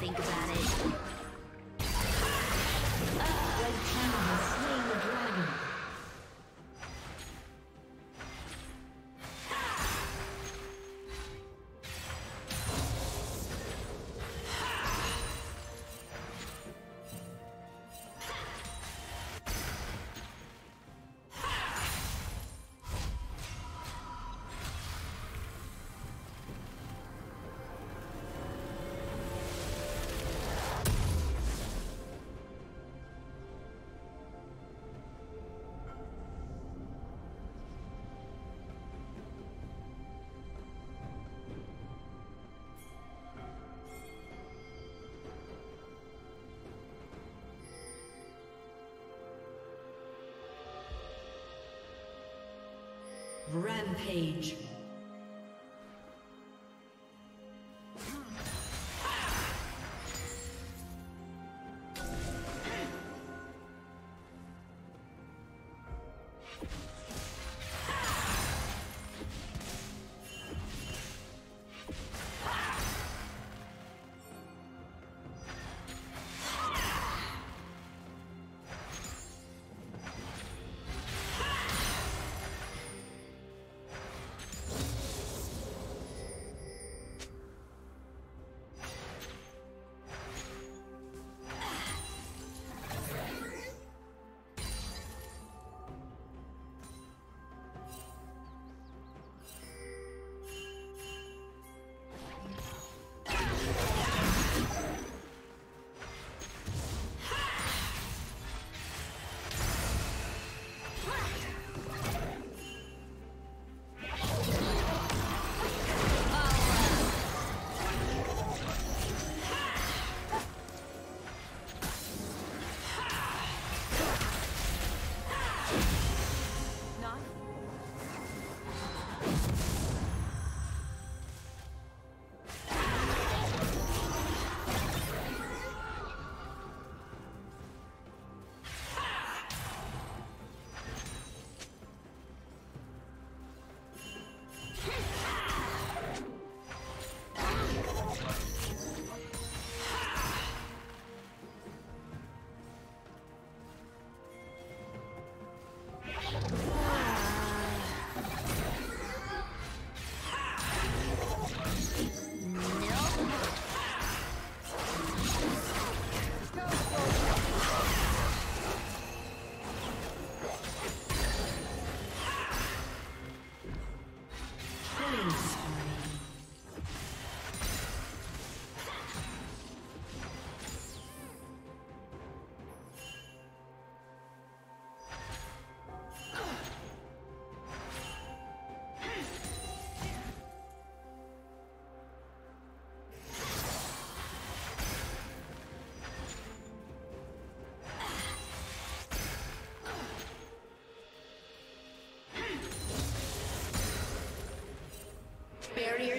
think about it. Rampage.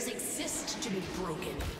Barriers exist to be broken.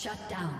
Shut down.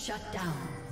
Shut down.